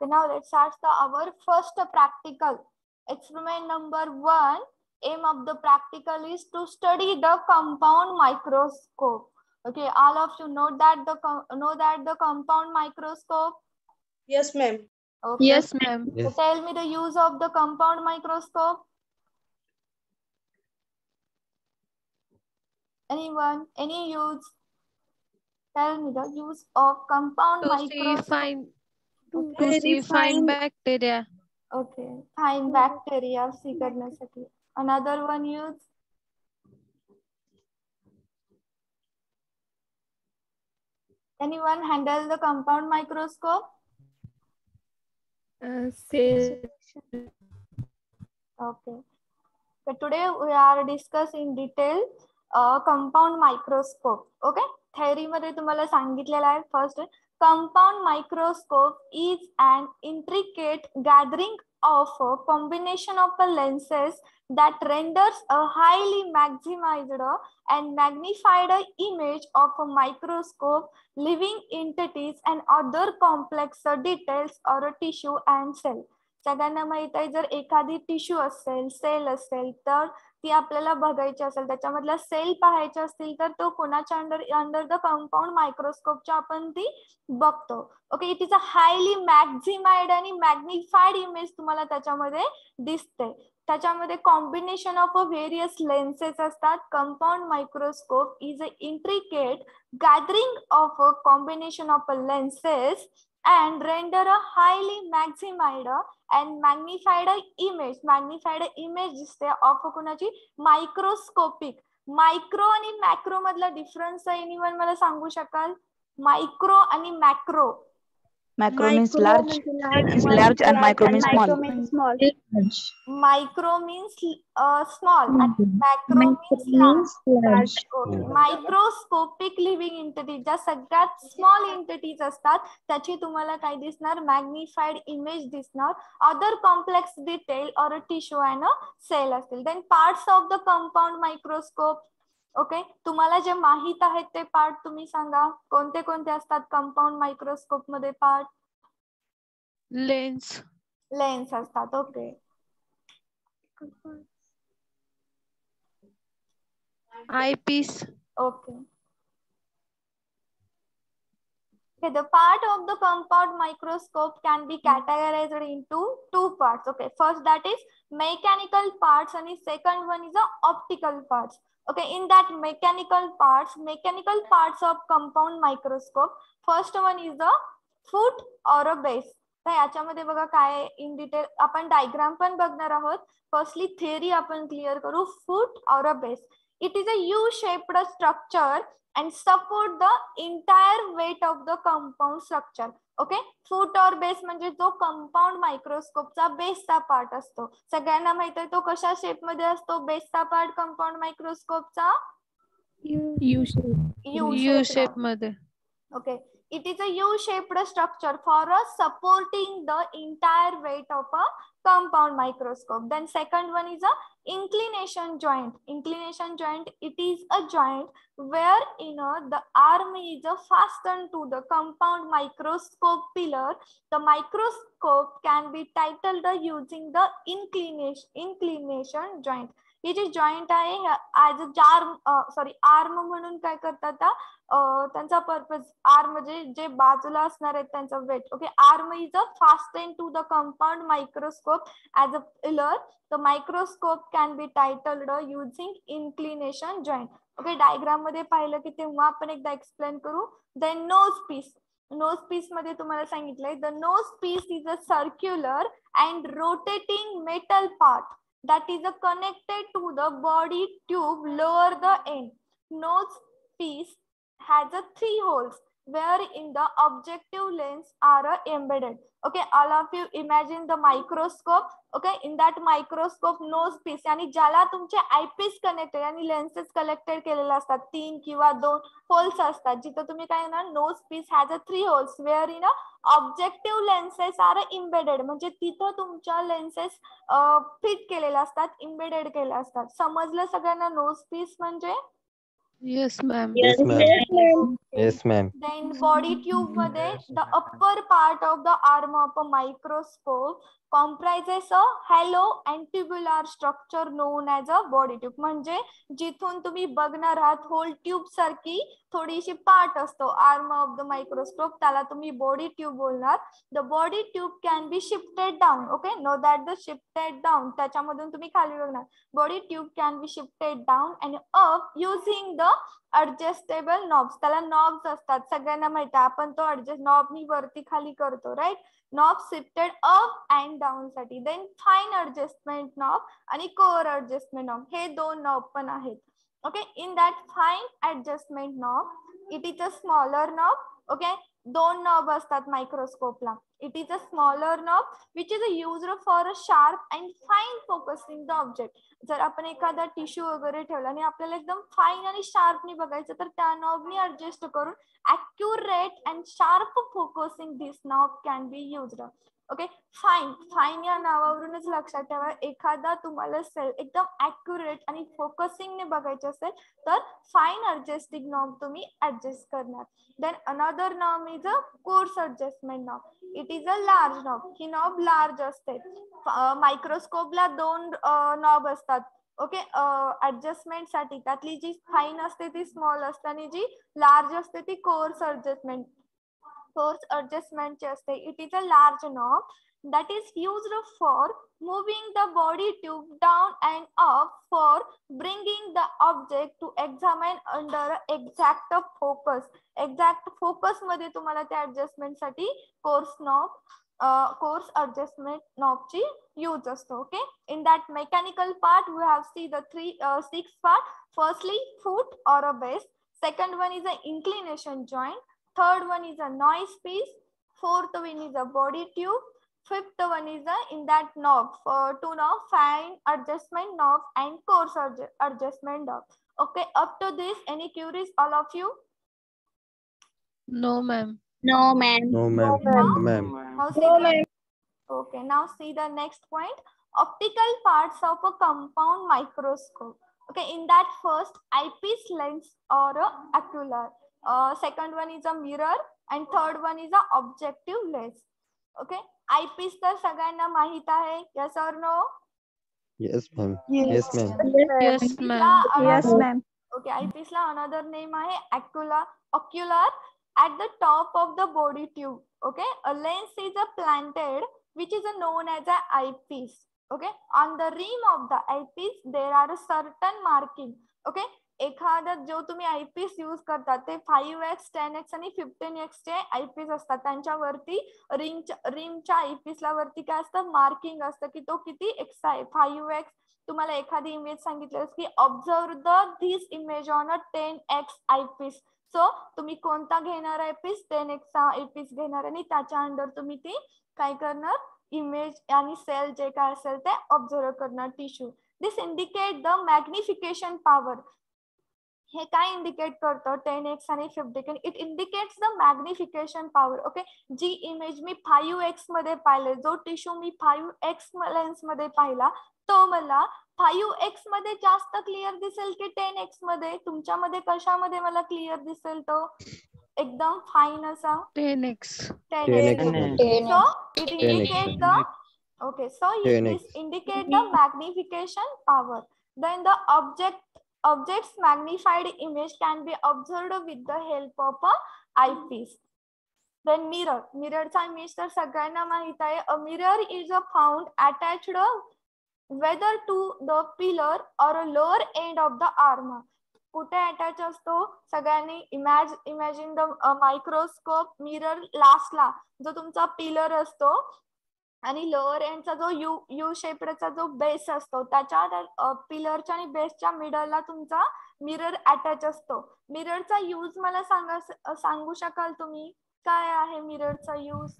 Okay, now let's start the, our first practical. Experiment number one. Aim of the practical is to study the compound microscope. Okay, all of you know that the know that the compound microscope. Yes, ma'am. Okay. Yes, ma'am. So Yes. tell me the use of the compound microscope. Anyone? Any use? Tell me the use of compound To see microscope. fine, fine bacteria okay fine bacteria see करण्यासाठी another one use any one the compound microscope okay तर today we are discuss in detail compound microscope okay theory मध्ये तुम्हाला सांगितलेलं आहे. First compound microscope is an intricate gathering of a combination of the lenses that renders a highly maximized and magnified image of a microscope living entities and other complex details or a tissue and cell सगळ्यांना माहित आहे जर एखादी tissue असेल sale असेल तर ती आपल्याला बघायची असेल त्याच्यामधल्या सेल पाहायचे असतील तर तो कोणाच्या अंडर अंडर द कंपाऊंड मायक्रोस्कोपच्या आपण ती बघतो. Okay it is a highly maximized आणि मॅग्निफाईड इमेज तुम्हाला त्याच्यामध्ये दिसते. त्याच्यामध्ये combination of a various lenses असतात. Compound microscope is a intricate gathering of a combination of a lenses and render a highly maximized and magnified image magnified image दिसते of कुणाची microscopic micro आणि macro मधला difference anyone मला सांगू शकाल micro आणि macro Macro means large, is large and micro means small. small. Micro means small आणि macro means large microscopic living entity ज्या सगळ्यात स्मॉल एंटिटीज असतात त्याची तुम्हाला काय दिसणार? मॅग्निफाईड इमेज दिसणार. अदर कॉम्प्लेक्स डिटेल और टिश्यू अँड सेल असतील. Then parts of the compound microscope okay तुम्हाला जे माहीत आहेत ते पार्ट तुम्ही सांगा. कोणते कोणते असतात कंपाऊंड मायक्रोस्कोपमध्ये पार्ट lens, लेन्स असतात okay eyepiece, Okay. Okay, the part of the compound microscope can be categorized into two parts. Okay, first that is mechanical parts and the second one is the optical parts. Okay, in that mechanical parts, mechanical parts of compound microscope, first one is the foot or a base. तर याच्यामध्ये बघा काय in detail आपण diagram पण बघणार आहोत. Firstly theory आपण clear करू. फूट और a base it is a u-shaped structure and support the entire weight of the compound structure. Okay foot और बेस म्हणजे जो कंपाऊंड मायक्रोस्कोपचा बेसचा पार्ट असतो. सगळ्यांना माहीत आहे तो कशा शेपमध्ये असतो? बेसचा पार्ट कंपाऊंड मायक्रोस्कोपचा U shape मध्ये. Okay. It is a U-shaped structure for supporting the entire weight of a compound microscope. Then second one is a inclination joint. Inclination joint, it is a joint where you know the arm is fastened to the compound microscope pillar. The microscope can be titled using the inclination inclination joint. ही जी joint आहे as a जार्म sorry arm म्हणून काय करतात त्यांचा purpose arm म्हणजे जे बाजूला असणार आहेत त्यांचा weight okay arm is a fasten to the compound microscope as a pillar the microscope can be tilted using inclination joint okay डायग्राममध्ये पाहिलं की तेव्हा आपण एकदा एक्सप्लेन करू. देन नोज पीस नोज पीसमध्ये तुम्हाला सांगितलंय the nose piece is a circular and rotating metal part that is connected to the body tube lower the end. Nose piece has a three holes where in the objective lens are embedded. Okay, all of you imagine the microscope. Okay, in that microscope nose piece आणि ज्याला तुमचे eyepiece connected आणि lenses collected केलेले असतात तीन किंवा दोन holes असतात जिथं तुम्ही काय ना nose piece has a three holes where in a objective lenses are embedded म्हणजे तिथं तुमच्या लेन्सेस फिट केलेल्या असतात इम्बेडेड केल्या असतात. समजलं सगळ्यांना नोज पीस म्हणजे. Yes, ma'am. Then body tube मध्ये the upper part of the arm of a microscope comprises a hollow tubular structure known as a body tube म्हणजे जिथून तुम्ही बघणार आहात होल ट्यूब सारखी थोडीशी पार्ट असतो. आर्म ऑफ द मायक्रोस्कोप त्याला तुम्ही बॉडी ट्यूब बोलणार. The body tube can be shifted down okay know that the shifted down त्याच्यामधून तुम्ही खाली बघणार. Body tube can be shifted down and up using the adjustable knobs त्याला knobs असतात सगळ्यांना माहिती आहे. आपण तो अडजस्ट नॉबनी वरती खाली करतो right knob shifted up and down साठी. देन फाईन अडजस्टमेंट नॉब आणि कोअर अडजस्टमेंट नॉब हे दोन नॉब पण आहेत. Okay in that fine adjustment knob it is a smaller knob. Okay दोन नॉब असतात मायक्रोस्कोपला it is a smaller knob which is a use for a sharp and fine focusing the object जर आपण एखादा tissue वगैरे ठेवला आणि आपल्याला एकदम फाईन आणि शार्पनी बघायचं तर त्या नॉबनी ऍडजस्ट करून accurate and sharp focusing this knob can be use okay fine fine या नावावरूनच लक्षात ठेवा. एखादा तुम्हाला सेल एकदम अॅक्युरेट आणि फोकसिंगने बघायचे असेल तर फाईन अडजस्टिंग नॉब तुम्ही ऍडजस्ट करणार. Then another knob is a coarse adjustment knob it is a large knob he knob large असते. मायक्रोस्कोपला दोन नॉब असतात. ओके ऍडजस्टमेंटसाठी. त्यातली जी फाईन असते ती स्मॉल असते आणि जी लार्ज असते ती coarse adjustment force adjustment चे असते it is a large knob that is used for moving the body tube down and up for bringing the object to examine under exact focus exact focus मध्ये तुम्हाला त्या adjustment साठी course knob course adjustment knob ची use असतो okay in that mechanical part we have see the three uh, six part firstly foot or a base second one is an inclination joint third one is a noise piece. Fourth one is a body tube. Fifth one is a in that knob. For two knob fine adjustment knob and coarse adjustment knob. Okay up to this any queries all of you? No, ma'am. No, ma'am. No, ma'am. No, ma'am. now see okay now see the next point. Optical parts of a compound microscope okay in that first eyepiece lens or a ocular uh, second one is a mirror and third one is a objective lens okay eyepiece तर सगळ्यांना माहीत आहे yes or no Yes, ma'am. Yes, ma'am. Yes, ma'am. ला Yes, ma'am. okay eyepiece ला another name आहे ocular ocular at the top of the body tube okay a lens is a planted which is a known as a eyepiece okay? On the rim of the eyepiece there are a certain marking. Okay? एखादा जो तुम्ही eyepiece use करता ते five X ten X आणि fifteen X चे eyepiece असतात. त्यांच्यावरती रिंगच्या रिमच्या आयपीसला वरती काय असतं? मार्किंग असतं की तो किती एक्स आहे? फाईव्ह एक्स तुम्हाला एखादी इमेज सांगितली की observe the this image on a ten X eyepiece so तुम्ही कोणता घेणार आयपीस टेन एक्स आयपीस घेणार आणि त्याच्या अंडर तुम्ही ती काय करणार? इमेज आणि सेल जे काय असेल ते ऑब्झर्व करणार tissue this indicate the magnification power हे काय इंडिकेट करतं? टेन एक्स आणि fifty it indicates the magnification power okay G image मी फाईव्ह एक्समध्ये पाहिले जो टिश्यू मी फाईव्ह एक्स लेन्समध्ये पाहिला तो मला फाईव्ह एक्समध्ये जास्त क्लिअर दिसेल की टेन एक्समध्ये? तुमच्यामध्ये कशामध्ये मला क्लिअर दिसेल तो? एकदम फाईन असा 10x. Ten 10x, x ma'am. so it 10x, indicates the okay so you 10x. this indicate the magnification power then the object object's magnified image can be observed with the help of a eyepiece then mirror mirror चा image तर सगळ्यांना माहित आहे a mirror is a found attached whether to the pillar or a lower end of the arm कुठे attach असतो? सगळ्यांनी image imagine the microscope mirror लास्टला जो तुमचा पिलर असतो आणि लोअर एंडचा जो यू यू शेपचा जो बेस असतो त्याच्या पिलरच्या uh, आणि बेसच्या मिडलला तुमचा मिरर अटॅच असतो. मिररचा यूज मला सांगा सांगू शकाल तुम्ही? काय आहे मिररचा use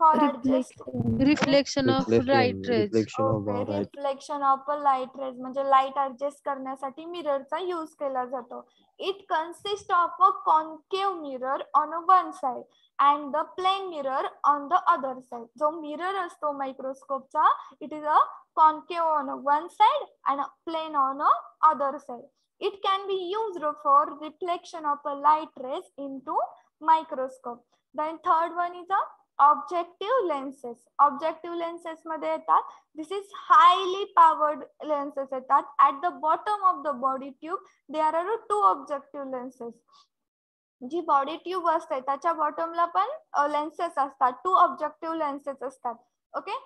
for adjust Reflection. Of Reflection, light rays. reflection of okay our light. Reflection of a light rays म्हणजे लाइट ऍडजस्ट करण्यासाठी मिररचा यूज केला जातो. It consist of a concave mirror on one side and the plane mirror on the other side जो mirror असतो मायक्रोस्कोपचा it is a concave on one side and plane on a other side it can be used for reflection of a light rays into microscope. Then third one is a objective lenses objective lenses मध्ये येतात. This is highly powered lenses येतात. At the bottom of the body tube they are are two objective lenses G body tube असते त्याच्या बॉटमला पण lenses असतात. Two objective lenses असतात. Okay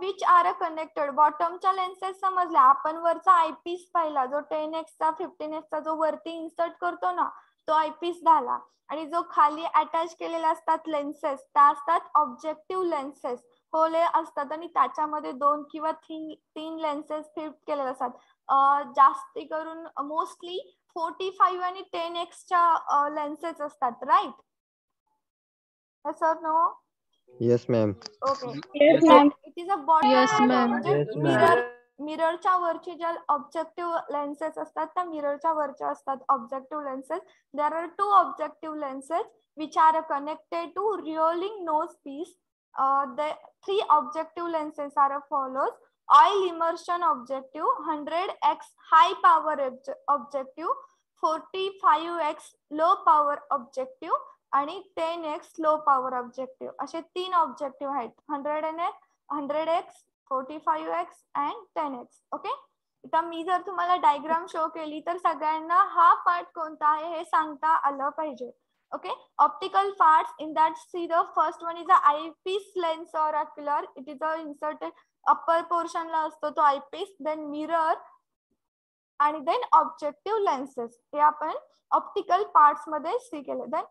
which are a connected बॉटमच्या lenses समजल्या. आपण वरचा आयपीस पाहिला जो टेन एक्सचा फिफ्टीन एक्सचा जो वरती इन्सर्ट करतो ना तो आयपीस झाला आणि जो खाली अटॅच केलेला असतात लेन्सेस त्या असतात ऑब्जेक्टिव्ह लेन्सेस होले असतात आणि त्याच्यामध्ये दोन किंवा तीन तीन लेन्सेस फिट केलेले असतात जास्ती करून मोस्टली फोर्टी फाईव्ह आणि टेन एक्सच्या लेन्सेस असतात right sir no Yes, ma'am. Okay. It is a body. म्हणजे. मिरर मिररच्या वरचे ज्या ऑब्जेक्टिव्ह लेन्सेस असतात त्या मिररच्या वरच्या असतात objective lenses there are two objective lenses which are connected to revolving nose piece three objective lenses are a follows oil immersion objective hundred X high power objective forty five X low power objective आणि ten X low power objective असे तीन objective आहेत. Hundred an X hundred X forty five X and ten X okay आता मी जर तुम्हाला diagram show केली तर सगळ्यांना हा पार्ट कोणता आहे हे सांगता आलं पाहिजे okay optical part in that see the first one is a eyepiece lens or ocular it is a inserted upper पोर्शनला असतो तो आयपीस देन मिरर आणि देन ऑब्जेक्टिव्ह लेन्सेस हे आपण ऑप्टिकल पार्ट्समध्ये सी केलं. Then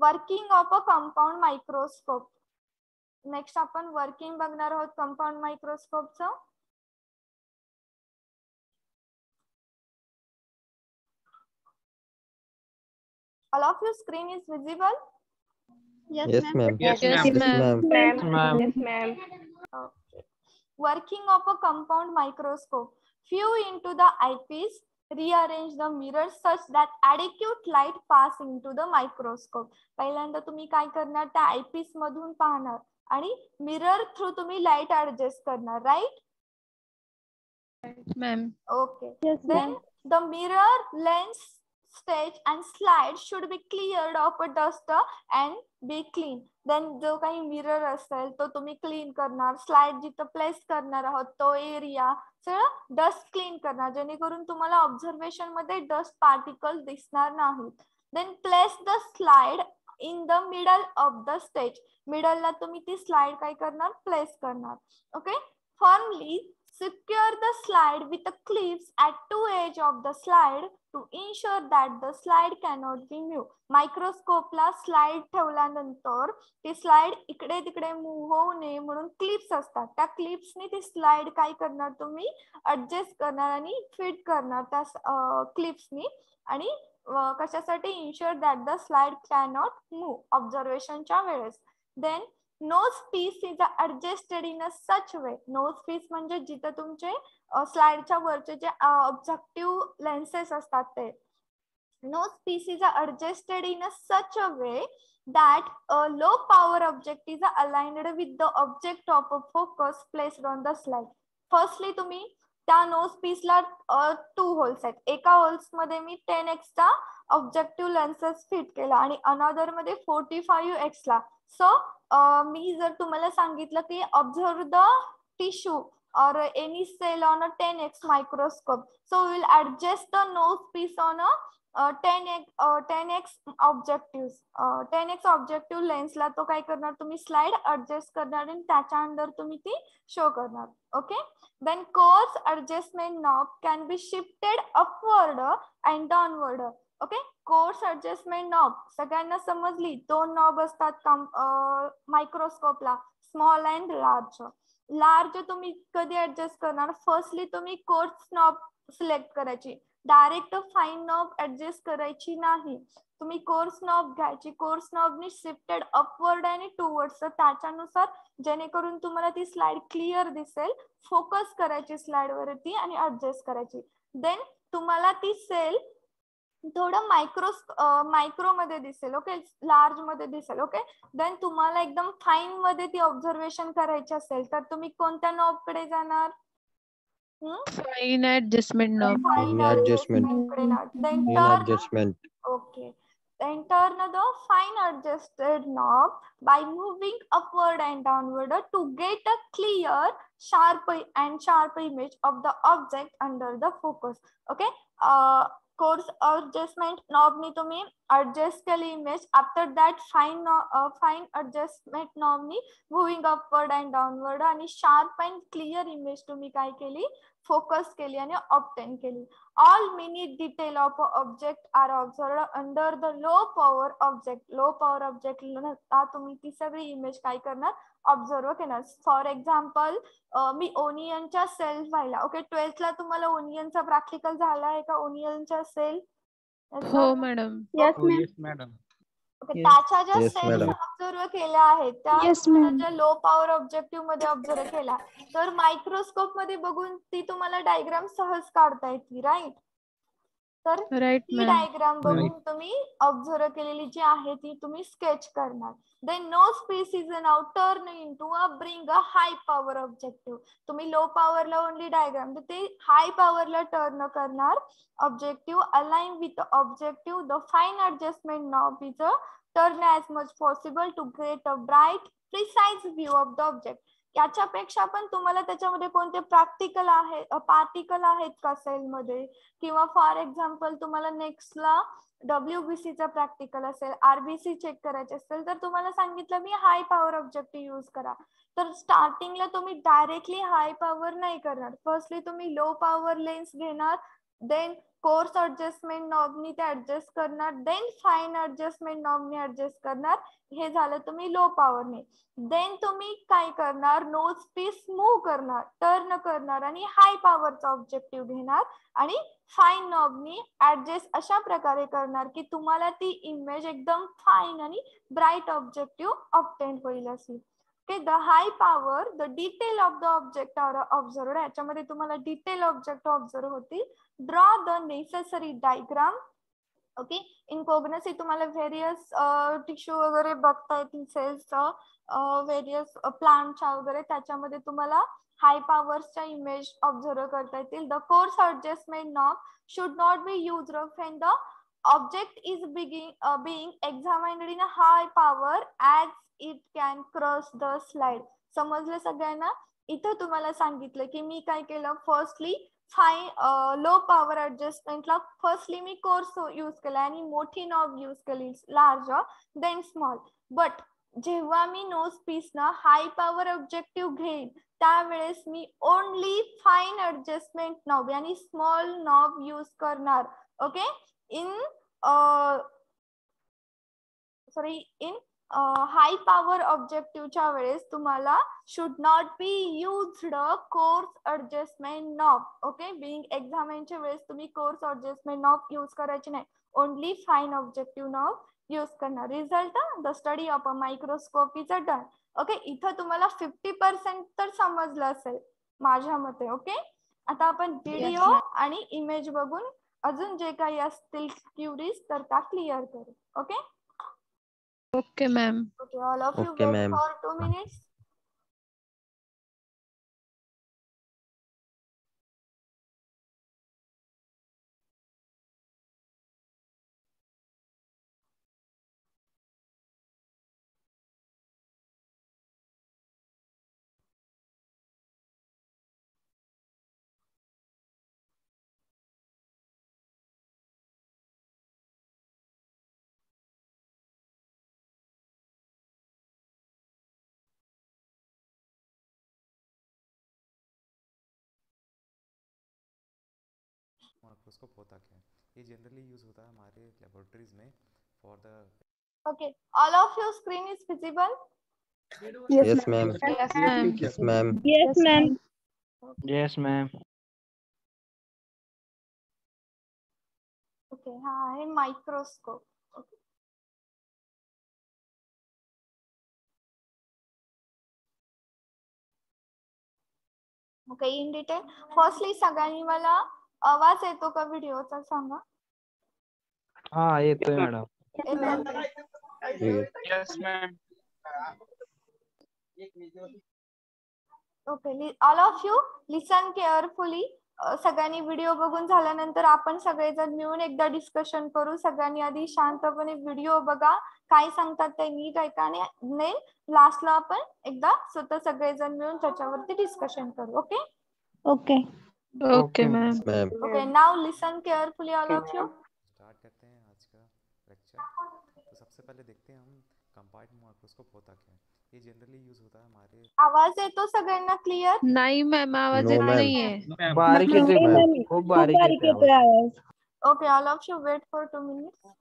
working of a compound microscope next आपण working बघणार आहोत कंपाऊंड मायक्रोस्कोप च all of you screen is visible yes ma'am working of a compound microscope view into the eyepiece rearrange the mirror such that adequate light pass into the microscope पहिल्यांदा तुम्ही काय करणार? त्या eyepiece मधून पाहणार. आणि mirror through तुम्ही light adjust करणार right ma'am. Okay then the mirror lens stage and slide should be cleared of a duster and be clean. Then जो काही मिरर असेल तो तुम्ही क्लीन करणार. स्लाइड जिथं प्लेस करणार आहोत तो एरिया सगळं डस्ट क्लीन करणार. जेणेकरून तुम्हाला ऑब्झर्वेशनमध्ये डस्ट पार्टिकल दिसणार नाहीत. Then place the slide in the middle of the stage मिडलला तुम्ही ती स्लाइड काय करणार? प्लेस करणार. Okay firmly secure the slide with the clips at two edge of the slide to ensure that the slide cannot be moved. मायक्रोस्कोपला slide ठेवल्यानंतर ती slide इकडे तिकडे मूव होऊ नये म्हणून क्लिप्स असतात. त्या क्लिप्सनी ती स्लाइड काय करणार तुम्ही? ऍडजस्ट करणार आणि फिट करणार त्या क्लिप्सनी आणि कशासाठी ensure that the slide cannot move ऑब्झर्वेशनच्या वेळेस. Then nose piece is adjusted in a such way nose piece म्हणजे जिथे तुमचे स्लाइडच्या वरचे जे ऑब्जेक्टिव्ह लेन्सेस असतात ते. Nose piece is adjusted in a such a way that a low power object is aligned with the object of a focus placed on the slide. Firstly तुम्ही त्या knows पीसला to holes आहेत एका होल्समध्ये मी ten एक्सचा objective lenses fit केला आणि अनदरमध्ये फोर्टी फाईव्ह एक्सला सो मी जर तुम्हाला सांगितलं की observe the tissue or any cell on a 10x microscope. So we will adjust the nose piece on a ten X ten X objective ten X objective लेन्सला तो काय करणार? तुम्ही स्लाइड ऍडजस्ट करणार आणि त्याच्या अंडर तुम्ही ती शो करणार okay then coarse adjustment knob can be shifted upward and downward okay coarse adjustment knob सगळ्यांना समजली? दोन नॉब असतात मायक्रोस्कोपला स्मॉल अँड लार्ज लार्ज तुम्ही कधी ऍडजस्ट करणार? फर्स्टली तुम्ही कोर्स नॉब सिलेक्ट करायची. डायरेक्ट फाईन नॉब ऍडजस्ट करायची नाही. तुम्ही कोर्स नॉब घ्यायची कोर्स नॉबनी शिफ्टेड अपवर्ड आणि टूवर्ड्स. त्याच्यानुसार जेणेकरून तुम्हाला ती स्लाइड क्लिअर दिसेल फोकस करायची स्लाइड वरती आणि ऍडजस्ट करायची. देन तुम्हाला ती सेल थोडं मायक्रो मायक्रो मध्ये दिसेल ओके? लार्जमध्ये दिसेल ओके? देन तुम्हाला एकदम फाईन मध्ये ती ऑब्झर्वेशन करायची असेल तर तुम्ही कोणत्या नॉबकडे जाणार? Fine adjustment nerve. Fine adjustment. Fine adjustment. Okay. The internal or fine adjusted knob by moving upward and downward to get a clear, sharp and sharp image of the object under the focus. Okay. Uh, course adjustment knob ni तुम्ही adjust केली image. After that fine no- uh, fine adjustment knob ni moving upward and downward आणि sharp and clear image तुम्ही काय केली focus केली आणि obtain केली all minute detail of a object are observed under the low power object low power object ला तुम्ही ती सगळी इमेज काय करणार ऑब्झर्व करणार फॉर एक्झाम्पल मी ओनियनच्या सेल पाहिला. ओके ट्वेल्थला तुम्हाला ओनियनचा प्रॅक्टिकल झाला आहे का? ओनियनच्या सेल हो मॅडम ओके Yes. त्याच्या ज्या सेल्स. ऑब्झर्व केल्या आहेत त्या. ज्या लो पॉवर ऑब्जेक्टिव्हमध्ये ऑब्झर्व केला तर मायक्रोस्कोपमध्ये बघून ती तुम्हाला डायग्राम सहज काढता येते राईट तर मॅम डायग्राम बघून तुम्ही ऑब्झर्व केलेली जी आहे ती तुम्ही स्केच करणार. Then nose piece is now turn into a bring a high power objective तुम्ही लो पॉवरला ओनली डायग्राम तर ते हाय पॉवरला टर्न करणार objective align with objective the fine adjustment knob is a turn as much possible to create a bright precise view of the object याच्यापेक्षा पण तुम्हाला त्याच्यामध्ये कोणते प्रॅक्टिकल आहे पार्टिकल आहेत का सेलमध्ये किंवा फॉर एक्झाम्पल तुम्हाला नेक्स्टला डब्ल्यूबीसी चा प्रॅक्टिकल असेल आरबीसी चेक करायचे असेल तर तुम्हाला सांगितलं मी हाय पॉवर ऑब्जेक्टिव्ह यूज करा. तर स्टार्टिंगला तुम्ही डायरेक्टली हाय पॉवर नाही करणार. फर्स्टली तुम्ही लो पॉवर लेन्स घेणार देन कोर्स अडजस्टमेंट नॉबनी ते ऍडजस्ट करणार देन फाईन अडजस्टमेंट नॉबनी ऍडजस्ट करणार. हे झालं तुम्ही लो पॉवरने देन तुम्ही काय करणार? नोज पीस मूव्ह करणार टर्न करणार आणि हाय पॉवरचा ऑब्जेक्टिव्ह घेणार आणि फाईन नॉबनी ऍडजस्ट अशा प्रकारे करणार की तुम्हाला ती इमेज एकदम फाईन आणि ब्राईट ऑब्जेक्टिव्ह ऑप्टेन होईल अशी. Okay the high power the detail of the object observe याच्यामध्ये तुम्हाला डिटेल ऑब्जेक्ट ऑब्झर्व होतील. Draw the necessary diagram okay in हे तुम्हाला व्हेरियस टिश्यू वगैरे बघता येतील सेल्सचं व्हेरियस प्लांटच्या वगैरे. त्याच्यामध्ये तुम्हाला हाय पॉवरच्या इमेज ऑब्झर्व करता येतील. The coarse adjustment knob should not be use when the object is being uh, being in a high power power it can cross the slide समजलं सगळ्यांना? इथं तुम्हाला सांगितलं की मी काय केलं? फर्स्टली हाय लो पॉवर ऍडजस्टमेंटला फर्स्टली मी कोर्स यूज केला आणि मोठी नॉब यूज केली लार्ज देन स्मॉल बट जेव्हा मी नोज पीस ना हाय पॉवर ऑब्जेक्टिव्ह घेईन त्यावेळेस मी ओनली फाईन ऍडजस्टमेंट नॉब आणि स्मॉल नॉब यूज करणार. Okay in sorry in high power ऑब्जेक्टिव्हच्या वेळेस तुम्हाला should not be used coarse adjustment knob okay being एक्झामिनच्या वेळेस तुम्ही कोर्स अडजस्टमेंट नॉब यूज करायचे नाही. Only fine objective knob use करणार. Result the study of a microscope is a done okay इथं तुम्हाला fifty percent तर समजलं असेल माझ्या मते. ओके आता आपण व्हिडिओ आणि इमेज बघून अजून जे काही असतील क्युरीज तर त्या क्लिअर करू. Okay Okay, ma'am. Okay, all of okay, you wait for two minutes. Microscope होता क्या है? ये जनरली यूज़ होता है हमारे लेबोरेटरीज में for the okay all of you screen is visible Yes, ma'am. Ma'am Yes, ma'am. Yes, ma'am. yes ma'am. Okay हा आहे microscope okay in detail firstly सगळ्यांनी मला आवाज येतो का व्हिडिओचा? सांगा. हाँ येतोय madam. Okay all of you listen carefully सगळ्यांनी व्हिडिओ बघून झाल्यानंतर आपण सगळेजण मिळून एकदा डिस्कशन करू. सगळ्यांनी आधी शांतपणे व्हिडिओ बघा. काय सांगतात ते नीट ऐका आणि लास्टला आपण एकदा स्वतः सगळेजण मिळून त्याच्यावरती डिस्कशन करू. Okay okay okay ma'am. Ma'am okay now listen carefully all of you start करते हैं आज का लेक्चर तो सबसे पहले देखते हैं हम कंपाइल्ड माइक्रोस्कोप होता क्या है। ये जनरली यूज़ होता है हमारे आवाज़ येतो सगळ्यांना क्लियर नहीं मैम आवाज़ No, येत. नाहीये बारीक येते नाही, खूप. बारीक येते आवाज़. आवाज़। Okay all of you wait for 2 minutes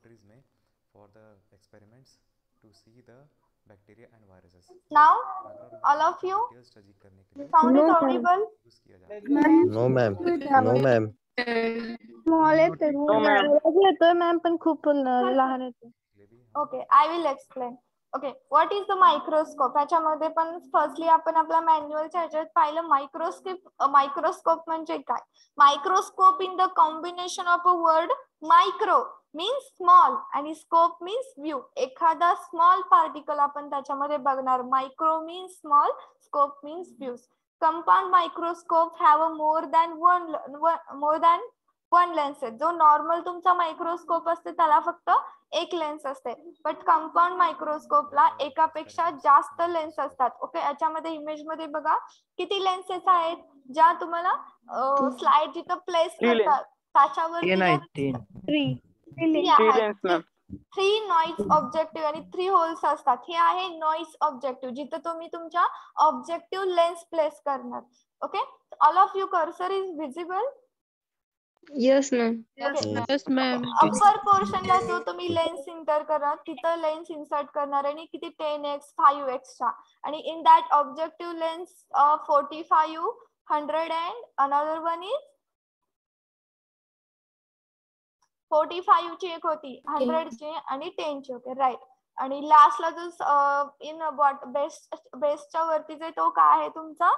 laboratories में for the experiments to see the bacteria and viruses now all of you, study करने के लिए sound is No, sir. Audible use KIA जाता है no ma'am no ma'am small येतोय आवाज येतोय ma'am पण खूप ल- लहान येतोय इसलिए भी हम okay I will explain okay what is the microscope ह्याच्यामध्ये पण फर्स्टली आपण आपल्या मॅन्युअलच्या ह्याच्यात पाहिलं मायक्रोस्कोप मायक्रोस्कोप म्हणजे काय microscope in the combination of a word micro means small आणि स्कोप मीन्स व्ह्यू एखादा स्मॉल पार्टिकल आपण त्याच्यामध्ये बघणार micro means small scope means views compound microscope have a more than one more than one lens जो normal तुमचा microscope असते त्याला फक्त एक लेन्स असते. बट कंपाऊंड मायक्रोस्कोपला एकापेक्षा जास्त लेन्स असतात. ओके याच्यामध्ये इमेजमध्ये बघा किती लेन्सेस आहेत? ज्या तुम्हाला स्लाइड जिथं प्लेस करतात त्याच्यावर थ्री थ्री नॉईज ऑब्जेक्टिव्ह आणि थ्री होल्स असतात. हे आहे नॉईज ऑब्जेक्टिव्ह जिथं तुम्ही तुमच्या ऑब्जेक्टिव्ह लेन्स प्लेस करणार. Okay all of you cursor is visible yes ma'am yes ma'am upper पोर्शनला जो तुम्ही लेन्स इंटर करणार तिथं लेन्स इन्सर्ट करणार आणि किती टेन एक्स फाईव्ह एक्सचा आणि in that objective lens forty five hundred and another one is forty five ची एक होती हंड्रेड ची आणि टेन ची होते राईट आणि लास्टला जो इन बॉट बेस्ट बेस्टच्या वरती जे तो काय आहे तुमचा?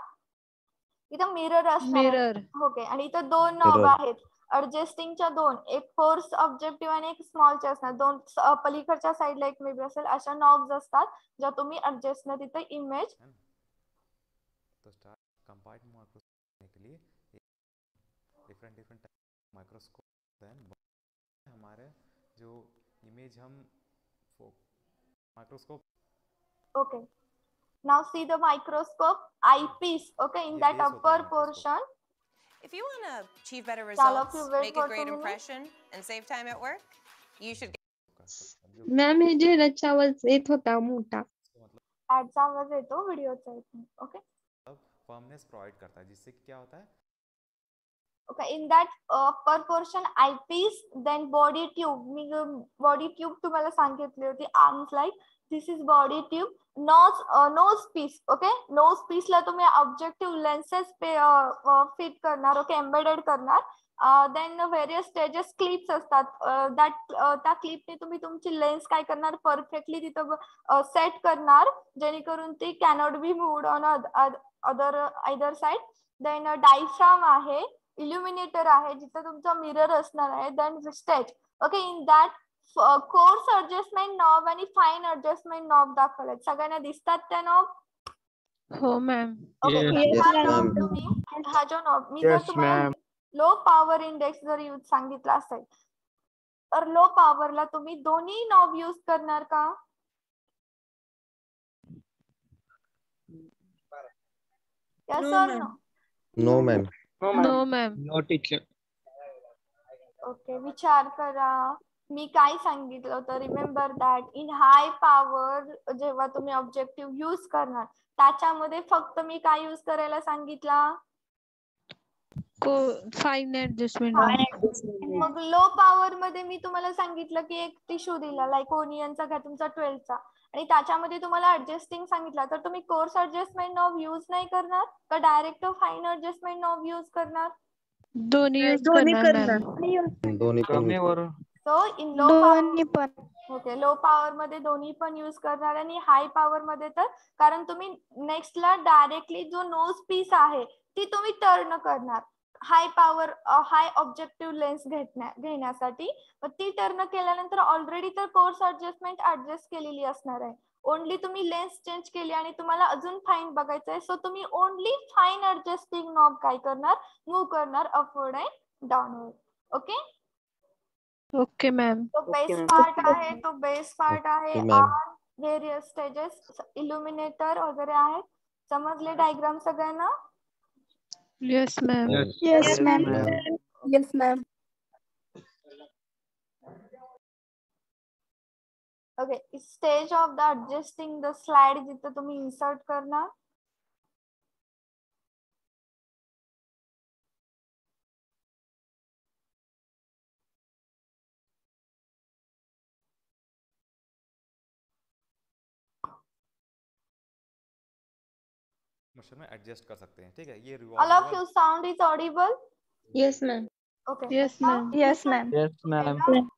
इथं मिरर असणार. मिरर ओके आणि इथं दोन नॉब. आहेत. अडजस्टिंगच्या दोन एक फोर्स ऑब्जेक्टिव्ह आणि एक स्मॉलचे असणार. दोन पलीकडच्या साईडला एक मे बी असेल अशा नॉब्स असतात ज्या तुम्ही ऍडजस्ट न तिथे इमेज है हमारे जो इमेज हम microscope okay now see the microscope eyepiece okay in ये दॅट base होता है upper microscope. Portion If you want to achieve better results, make a great impression, and save time at work, you should जो ma'am हे झेलचा आवाज येत होता मोठा. ऍडचा आवाज येतो व्हिडिओचा येत. नाही ओके फर्मनेस प्रोवाइड करता है जिससे क्या होता है? Okay in that uh, upper portion eyepiece then body tube मी बॉडी ट्यूब तुम्हाला सांगितली होती arms like this is body tube nose piece okay? Okay piece ला तुम्ही ऑब्जेक्टिव्ह लेन्सेस फिट करणार ओके एम्बेडेड करणार देन व्हेरियस स्टेजेस क्लिप्स असतात that त्या क्लिपने तुम्ही तुमची लेन्स काय करणार परफेक्टली तिथं सेट करणार जेणेकरून ती cannot be moved on other either side then diaphragm आहे इल्युमिनेटर आहे जिथं तुमचा मिरर असणार आहे then stage okay in that coarse adjustment knob आणि फाईन अडजस्टमेंट नॉब दाखवलेत. सगळ्यांना दिसतात त्या नॉब हो मैम. हा जो नॉब मी जर तुम्हाला. लो पॉवर इंडेक्स जर यूज सांगितला असेल तर लो पॉवरला तुम्ही दोन्ही नॉब यूज करणार का? No ma'am no ma'am no teacher okay विचार करा. मी काय सांगितलं होतं. Remember that in high power जेव्हा तुम्ही ऑब्जेक्टिव्ह यूज करणार त्याच्यामध्ये फक्त मी काय यूज करायला सांगितला? को फाइन एडजस्टमेंट मग लो पॉवर मध्ये मी तुम्हाला सांगितलं की एक टिश्यू दिला लाईक ओनियनचा घ्या तुमचा ट्वेल्थचा आणि त्याच्यामध्ये तुम्हाला ऍडजस्टिंग सांगितलं. तर तुम्ही कोर्स ऍडजस्टमेंट नॉब यूज नाही करणार का direct fine adjustment knob use करणार? दोन्ही so in low power okay low power मध्ये दोन्ही पण युज करणार आणि हाय पॉवर मध्ये तर कारण तुम्ही नेक्स्टला डायरेक्टली जो नोज पीस आहे ती तुम्ही टर्न करणार. High power high objective lens घेण्यासाठी मग ती टर्न केल्यानंतर ऑलरेडी तर कोर्स ऍडजस्टमेंट ऍडजस्ट केलेली असणार आहे. ओनली तुम्ही लेन्स चेंज केली आणि तुम्हाला अजून फाईन बघायचं आहे सो तुम्ही ओनली फाईन ऍडजस्टिंग नॉब काय करणार? मूव्ह करणार upward and downward okay Okay, ma'am. तो बेस पार्ट आहे तो बेस पार्ट आहे. आर व्हेरियस स्टेजेस इल्युमिनेटर वगैरे आहेत. समजले डायग्राम सगळ्यांना? Yes, ma'am. Yes ma'am ma'am. Yes ma'am okay stage of the adjusting the slide जिथे तुम्ही इन्सर्ट करणार मोशन में एडजस्ट कर सकते हैं ठीक है? ये all of revolvable- you sound is audible yes ma'am okay Yes, ma'am. Yes ma'am Yes, ma'am.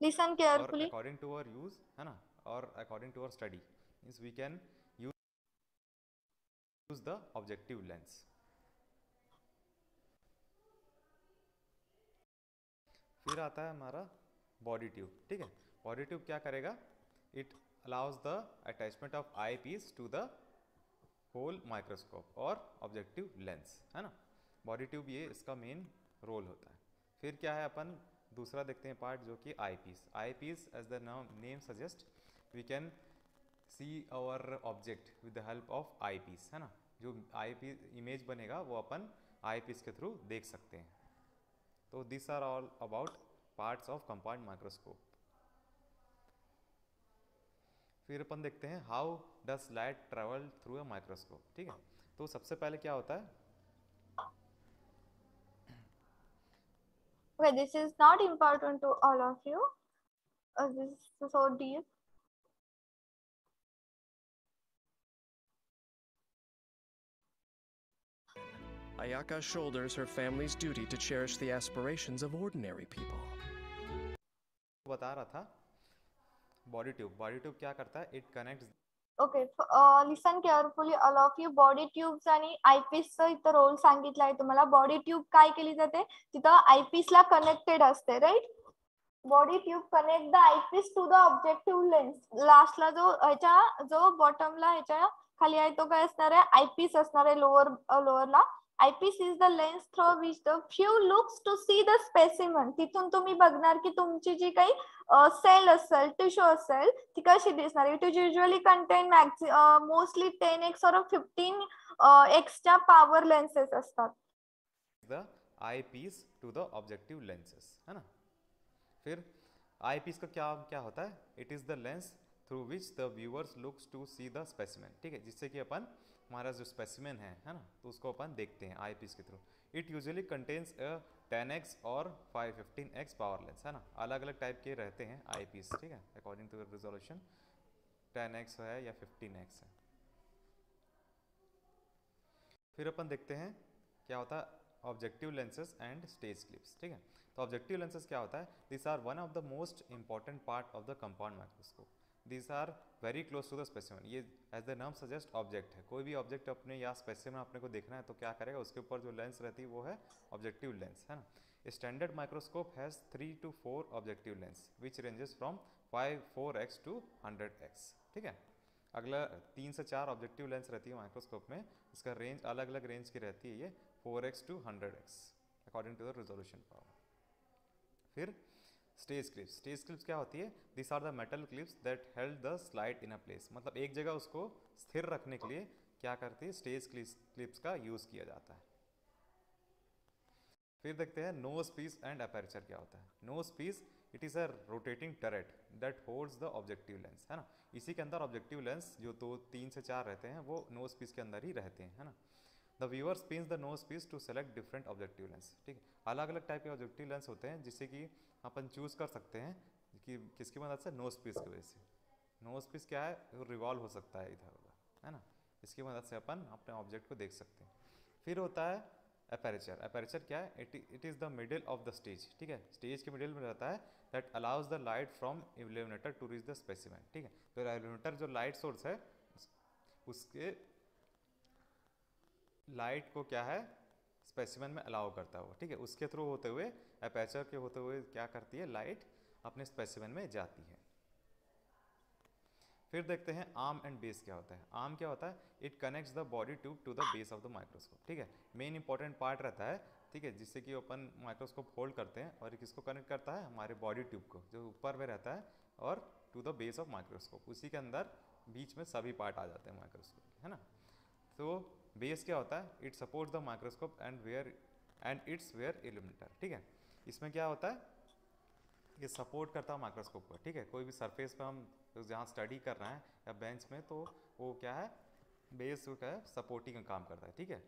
Listen और carefully according to our use है ना? और according to our study means we can use the objective lens फिर आता है हमारा body tube ठीक है? बॉडी ट्यूब क्या करेगा? It allows the attachment of eye piece to the whole microscope और ऑब्जेक्टिव लेंस है ना? बॉडी ट्यूब ये इसका मेन रोल होता है। फिर क्या है अपन? दूसरा देखते हैं पार्ट जो कि eye piece eye piece as the name suggest we can see our object with the help of eye piece है ना? जो आई पीस इमेज बनेगा, वो अपन आई पीस के थ्रू देख सकते हैं। तो this are all about parts of compound microscope फिर अपन देखते हैं how does light travel through a microscope ठीक है तो सबसे पहले क्या होता है Okay, this is not important to all of you. Uh, this is so deep. Ayaka shoulders her family's duty to cherish the aspirations of ordinary people. बता रहा था बॉडी ट्यूब बॉडी ट्यूब क्या करता है? It connects okay listen carefully all of you body tubes आणि आयपीसचं इथं role सांगितलं आहे तुम्हाला. बॉडी ट्यूब काय केली जाते? तिथं आयपीस ला कनेक्टेड असते right body tube connect the eyepiece to the objective lens लास्टला जो ह्याच्या जो बॉटमला ह्याच्या खाली आहे तो काय असणार आहे? आयपीस असणार आहे लोअर लोअरला uh, eyepiece is the lens through which the few looks to see the specimen तिथून तुम्ही बघणार की तुमची जी काही सेल असेल टिश्यू असेल ती कशी दिसणार? It is usually contain maxi mostly ten X और फिफ्टीन एक्सच्या पॉवर लेन्सेस असतात. The eye piece to the objective lenses है ना? फिर आई पीस का क्या क्या होता है? It is the lens through which the viewers looks to see the specimen ठीक है? जिससे कि अपन हमारा जो स्पेसिमेन है है ना? तो उसको अपन देखते हैं eye K through it usually contains a ten X और five fifteen X power lens है ना? अलग अलग टाइप के रहते हैं आई ठीक है? According to resolution ten X है या फिफ्टीन एक्स है। फिर अपन देखते हैं क्या होता है objective lenses and stage clips ठीक है? तो ऑब्जेक्टिव लेंसेज क्या होता है? This are one of the most important part of the compound microscope this are very close to the specimen ये एज द नाम सजेस्ट ऑब्जेक्ट है। कोई भी ऑब्जेक्ट अपने या स्पेसिमन अपने को देखना है तो क्या करेगा? उसके ऊपर जो लेंस रहती है, वो है ऑब्जेक्टिव लेंस है ना? Standard microscope has three two four objective lens which ranges from five four X to hundred X ठीक है? अगला, तीन से चार ऑब्जेक्टिव लेंस रहती है माइक्रोस्कोप में। इसका रेंज अलग अलग रेंज की रहती है ये four X to hundred X according to the resolution power फिर स्टेज क्लिप्स। स्टेज क्लिप्स क्या होती है? This are the metal clips that held the slide in a place मतलब एक जगह उसको स्थिर रखने के लिए क्या करती है? स्टेज क्लिप्स का यूज़ किया जाता है। फिर देखते हैं नोज़ पीस एंड अपेरेचर क्या होता है। Nose piece it is a rotating turret that holds the objective lens है ना? इसी के अंदर ऑब्जेक्टिव लेंस जो दो, तीन से चार रहते हैं, वो नोज़ पीस के अंदर ही रहते हैं, है ना? The viewer spins the nose piece to select different objective lens ठीक है? अलग अलग टाइप के ऑब्जेक्टिव लेंस होते हैं, जिससे कि अपन चूज़ कर सकते हैं कि किसकी मदद से नोज़ पीस की वजह से। नोज़ पीस क्या है? रिवॉल्व हो सकता है इधर उधर, है ना? इसकी मदद से अपन अपने ऑब्जेक्ट को देख सकते हैं। फिर होता है अपेरेचर अपेरेचर क्या है? It is the middle of the stage ठीक है? स्टेज के मिडिल में रहता है that allows the light from illuminator to reach the specimen ठीक है? तो इल्यूमिनेटर जो लाइट सोर्स है, उसके लाइट को क्या है? स्पेसिमेन में अलाउ करता है वो ठीक है? उसके थ्रू होते हुए अपेचर के होते हुए क्या करती है? लाइट अपने स्पेसिमेन में जाती है। फिर देखते हैं आर्म एंड बेस क्या होता है। आर्म क्या होता है? It connects the body tube to the base of the microscope ठीक है? मेन इंपॉर्टेंट पार्ट रहता है, ठीक है? जिससे कि अपन माइक्रोस्कोप होल्ड करते हैं और किसको कनेक्ट करता है? हमारे बॉडी ट्यूब को, जो ऊपर में रहता है और to the base of microscope उसी के अंदर बीच में सभी पार्ट आ जाते हैं माइक्रोस्कोप है ना? तो बेस क्या होता है? It support the microscope and where and it's where illuminator ठीक है? इसमें क्या होता है? ये सपोर्ट करता है माइक्रोस्कोप को ठीक है? कोई भी सरफेस पे हम जहाँ स्टडी कर रहे हैं या बेंच में तो वो क्या है? बेस जो है सपोर्टिंग का काम करता है, ठीक है?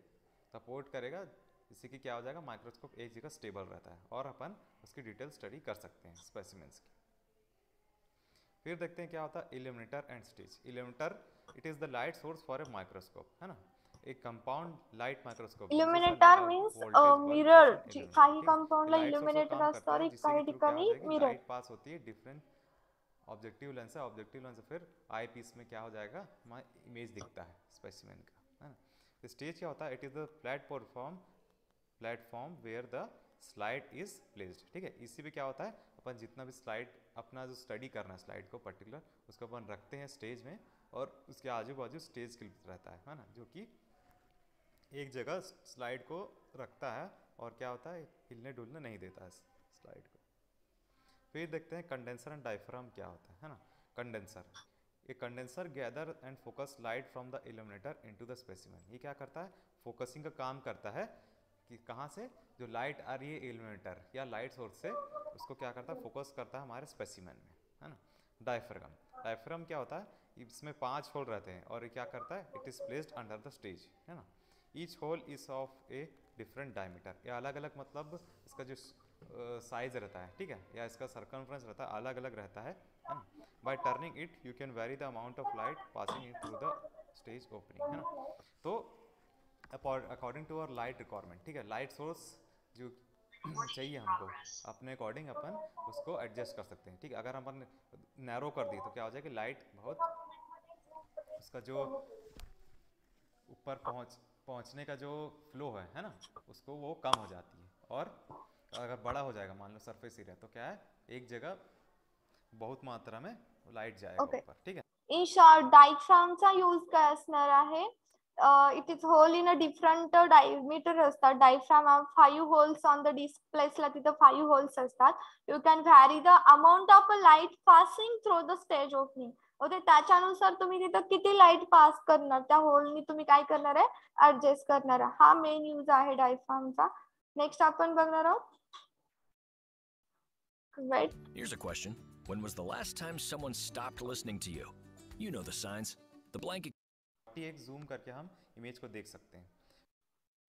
सपोर्ट करेगा जिससे कि क्या हो जाएगा? माइक्रोस्कोप एक जगह स्टेबल रहता है और अपन उसकी डिटेल स्टडी कर सकते हैं स्पेसिमेंट्स की। फिर देखते हैं क्या होता है? Illuminator and stage illuminator it is the light source for a microscope है ना? एक compound light microscope illuminator means mirror काही कंपाऊंडला इल्युमिनेटर असतं आणि काही ठिकाणी मिरर लाइट पास होती है डिफरेंट ऑब्जेक्टिव लेंस है ऑब्जेक्टिव लेंस फिर आई पीस में क्या हो जाएगा? हमारा इमेज दिखता है स्पेसिमेन का है ना? तो स्टेज क्या होता है? It is the platform platform where the slide is placed ठीक है? इसी पे क्या होता है? अपन जितना भी स्लाइड अपना जो स्टडी करना है स्लाइड को पर्टिकुलर उसको अपन रखते हैं स्टेज में और उसके आजू बाजू स्टेज क्लिप रहता है है ना? जो कि एक जगह स्लाइड को रखता है और क्या होता है? हिलने डुलने नहीं देता है स्लाइड को। फिर देखते हैं कंडेंसर एंड डायफ्राम क्या होता है है ना? कंडेंसर। ये condenser gather and focus light from the illuminator into the specimen. ये क्या करता है? फोकसिंग का काम करता है कि कहाँ से? जो लाइट आ रही है इल्यूमिनेटर या लाइट सोर्स से, उसको क्या करता है? फोकस करता है हमारे स्पेसिमेन में, है ना? डायफ्राम। डायफ्राम क्या होता है? इसमें पाँच होल रहते हैं और ये क्या करता है? It is placed under the stage, है ना? Each hole is of a different diameter ये अलग अलग मतलब इसका जो साइज़ रहता है, ठीक है? या इसका सर्कमफ्रेंस रहता है अलग अलग रहता है है ना? Turning it you can vary the amount of light passing in through the stage opening है ना? तो according to our light requirement ठीक है? लाइट सोर्स जो चाहिए हमको, अपने अकॉर्डिंग अपन उसको एडजस्ट कर सकते हैं, ठीक है? अगर अपन नैरो कर दिए तो क्या हो जाएगा लाइट बहुत, उसका जो ऊपर पहुँच पहुँचने का जो फ्लो है है ना उसको वो कम हो जाती है। और अगर बड़ा हो जाएगा मान लो सरफेस एरिया तो क्या है एक जगह बहुत मात्रा में लाइट जाएगा ऊपर Okay. ठीक है? इन शॉर्ट डायफ्रामचा यूज़ काय असणार आहे it is hole in a different diameter असतात diaphragm five holes on the डिस्प्लेसला तिथं फाईव्ह होल्स असतात you can vary the amount of a light passing through the stage opening okay त्याच्यानुसार तुम्ही तिथं किती लाईट पास करणार? त्या होलनी तुम्ही काय करणार आहे? ऍडजस्ट करणार आहे. हा मेन यूज़ आहे डायफ्रामचा नेक्स्ट आपण बघणार आहोत. Right. Here's a question. When was the last time someone stopped listening to you? You know the signs. The blanket एक जूम करके हम इमेज को देख सकते हैं।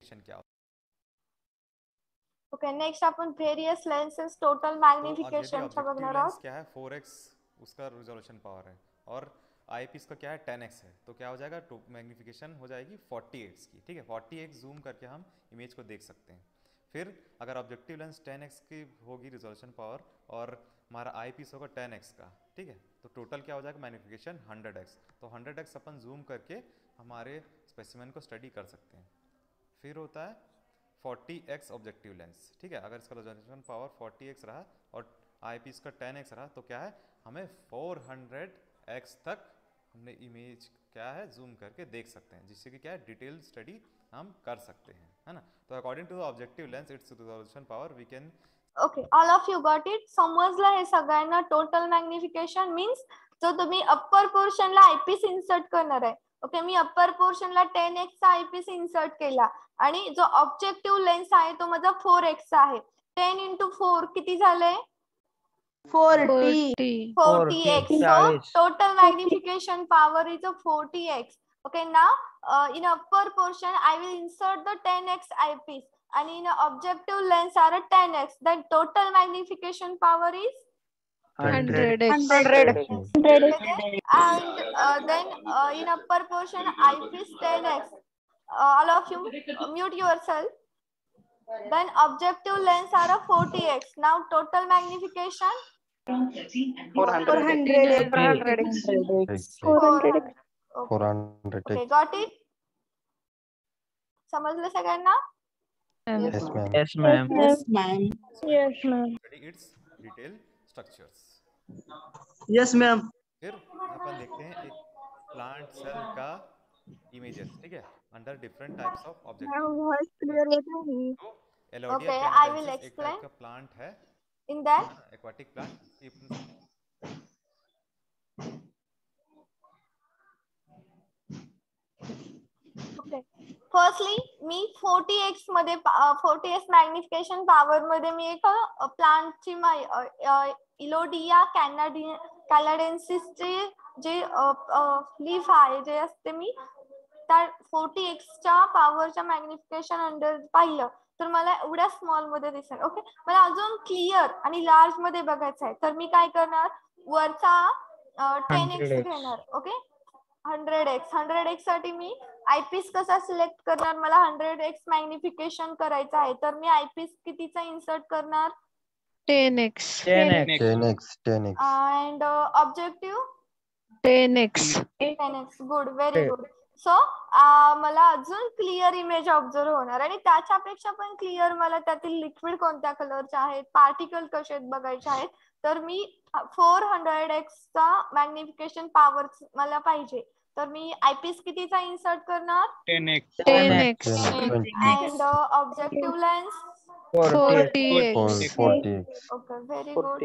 क्या होता ओके नेक्स्ट आपण व्हेरियस लेन्सेस टोटल है तो बघणार आहोत. क्या है? 4x उसका रिजोल्यूशन पावर है। और आई पी इसका क्या है? 10x है। तो क्या हो जाएगा? मैग्निफिकेशन हो जाएगी 40x की, ठीक है? 40x जूम करके हम इमेज को देख सकते हैं। फिर अगर ऑब्जेक्टिव लेंस 10x की होगी रिजोल्यूशन पावर और हमारा आई पीस होगा 10x का, ठीक है? तो टोटल क्या हो जाएगा? मैग्निफिकेशन 100x तो 100x अपन जूम करके हमारे स्पेसिमेन को स्टडी कर सकते हैं। फिर होता है 40x ऑब्जेक्टिव लेंस ठीक है? अगर इसका रिजोल्यूशन पावर 40x रहा और आई पीस का 10x रहा तो क्या है? हमें एक्स तक हमने इमेज क्या है? जूम करके देख सकते हैं जिससे कि क्या है? डिटेल स्टडी हम कर सकते हैं है ना? तो according to the objective lens its resolution power we can okay all of you got it समजलं हे सगळ्यांना टोटल मॅग्निफिकेशन मीन्स जो तुम्ही अप्पर पोर्शनला आयपीस इन्सर्ट करणार आहे. ओके मी अप्पर पोर्शनला टेन एक्सचा आयपीस इन्सर्ट केला. आणि जो ऑब्जेक्टिव्ह लेन्स आहे तो माझा फोर एक्सचा आहे. टेन इंटू फोर किती झालंय? 40 40x So total magnification power is a 40x. Okay, now uh, in upper portion, I will insert the 10x eyepiece and in objective lens are a 10x. Then total magnification power is 100x. 100x. And uh, then uh, in upper portion, eyepiece 10x. Uh, all of you mute yourself. Then objective lens are a 40x. Now total magnification 400 400 Four hundred. Okay, got it? समजलं सगळ्यांना Yes, ma'am. Yes, ma'am. yes ma'am yes ma'am its detail structures. Yes, ma'am. फिर अपन देखते हैं एक plant cell का images ठीक है under different types of object voice clear होता है तो एलोडिया Okay, I will एक explain. टाइप का प्लांट है in that? Aquatic plant okay firstly me 40x मध्ये 40x मॅग्निफिकेशन पॉवर मध्ये मी एक प्लांटची इलोडिया कॅनाडि कॅलाडेन्सिसचे जे लीफ आहे जे असते मी त्या 40x पॉवरच्या मॅग्निफिकेशन अंडर पाहिलं. तर मला एवढ्या स्मॉलमध्ये दिसेल ओके मला अजून क्लिअर आणि लार्जमध्ये बघायचं आहे तर मी काय करणार वरचा टेन एक्स 100x. घेणार ओके हंड्रेड एक्स हंड्रेड एक्ससाठी मी आयपीस कसा सिलेक्ट करणार मला हंड्रेड एक्स मॅग्निफिकेशन करायचं आहे तर मी आयपीस कितीचा इन्सर्ट करणार 10x. 10x. Ten x. Ten x. And objective 10x. Ten X good very. Good so मला अजून क्लिअर इमेज ऑब्झर्व होणार आणि त्याच्यापेक्षा पण क्लिअर मला त्यातील लिक्विड कोणत्या कलरचे आहेत पार्टिकल कसे आहेत बघायचे आहेत तर मी फोर हंड्रेड एक्सचा मॅग्निफिकेशन पॉवर मला पाहिजे तर मी आयपीस कितीचा इन्सर्ट करणार 10x. Ten x. Twenty. And objective lens 40x. Four. Forty x. Okay very good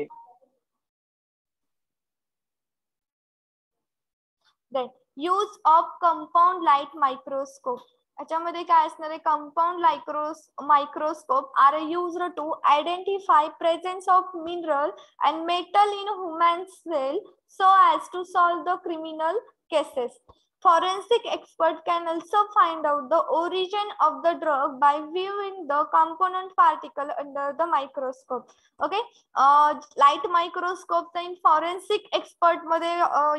then use of compound light microscope याच्यामध्ये काय असणार आहे compound लायक्रोस microscope are use to identify presence of mineral and metal in human cell so as to solve the criminal cases. Forensic expert can also find out the origin of the drug by viewing the component particle under the microscope. Okay, light मायक्रोस्कोपचा in forensic expert मध्ये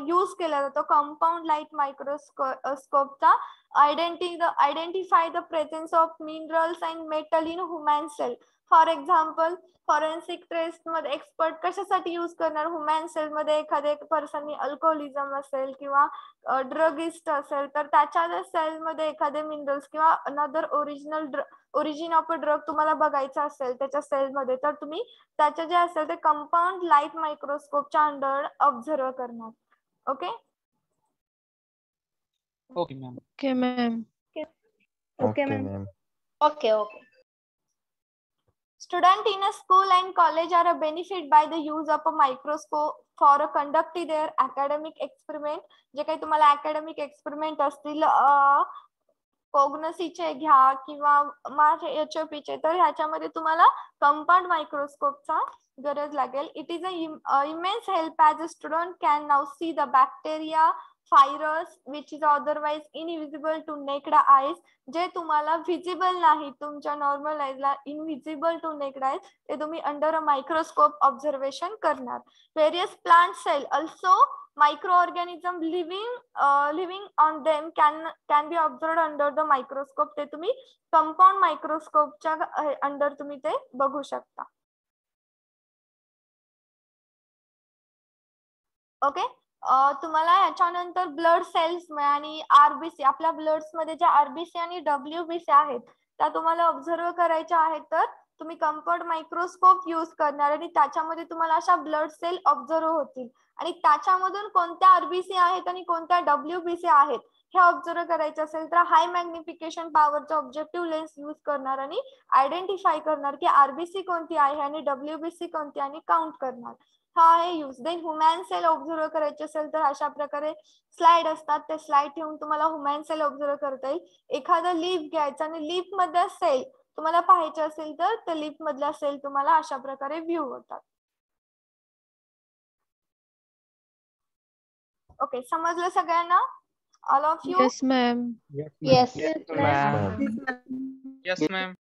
use केला जातो compound light मायक्रोस्कोपचा identi identify the presence of minerals and metal in human cell For example forensic टेस्टमध्ये expert कशासाठी use करणार human cell मध्ये एखाद्या पर्सननी alcoholism असेल किंवा ड्रगिस्ट असेल तर त्याच्या सेल मध्ये एखादे मिनरल्स किंवा another original origin of a drug तुम्हाला बघायचा असेल त्याच्या सेलमध्ये तर तुम्ही त्याचे जे असेल ते कंपाऊंड लाइट मायक्रोस्कोपच्या अंडर ऑब्झर्व करणार okay Okay, ma'am. Okay, ma'am. Okay, ma'am. okay okay Student in a school and college are a benefit by the use of a microscope for a conduct their academic experiment. जे काही तुम्हाला academic experiment असतील कोग्नसीचे घ्या किंवा माझे H चे तर ह्याच्यामध्ये तुम्हाला कंपाऊंड मायक्रोस्कोपचा गरज लागेल it is a immense help as a student can now see the bacteria virus which is otherwise invisible to naked eyes जे तुम्हाला व्हिजिबल नाही तुमच्या नॉर्मल आईजला इनव्हिजिबल टू नेकडा आईज ते तुम्ही अंडर अ मायक्रोस्कोप ऑब्झर्वेशन करणार. Various plant cell also microorganism living living on them can can be observe under the microscope ते तुम्ही कंपाऊंड मायक्रोस्कोपच्या अंडर तुम्ही ते बघू शकता. ओके तुम्हाला याच्यानंतर ब्लड सेल्स आणि आरबीसी आपल्या ब्लड्समध्ये ज्या आरबीसी आणि डब्ल्यूबीसी आहेत त्या तुम्हाला ऑब्झर्व करायच्या आहेत तर तुम्ही कम्फर्ट मायक्रोस्कोप युज करणार आणि त्याच्यामध्ये तुम्हाला अशा ब्लड सेल ऑब्झर्व होतील. आणि त्याच्यामधून कोणत्या आरबीसी आहेत आणि कोणत्या डब्ल्यूबीसी आहेत हे ऑब्झर्व करायचे असेल तर हाय मॅग्निफिकेशन पॉवरचा ऑब्जेक्टिव्ह लेन्स यूज करणार आणि आयडेंटिफाय करणार की आरबीसी कोणती आहे आणि डब्ल्यूबीसी कोणती आणि काउंट करणार. हा आहे use then human cell observe करायचे असेल तर अशा प्रकारे स्लाइड असतात. ते स्लाइड ठेवून तुम्हाला ह्युमॅन सेल ऑब्झर्व करता येईल. एखादं लीफ घ्यायचं आणि लीफ मधल्या सेल तुम्हाला पाहायचे असेल तर त्या लीफ मधल्या सेल तुम्हाला अशा प्रकारे व्ह्यू होतात. ओके समजलं सगळ्यांना? All of you ma'am. yes Ma'am. Yes, ma'am.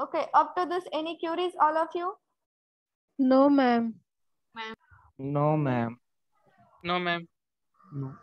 Okay up to this any queries all of you No, ma'am. No, ma'am. No, ma'am. No.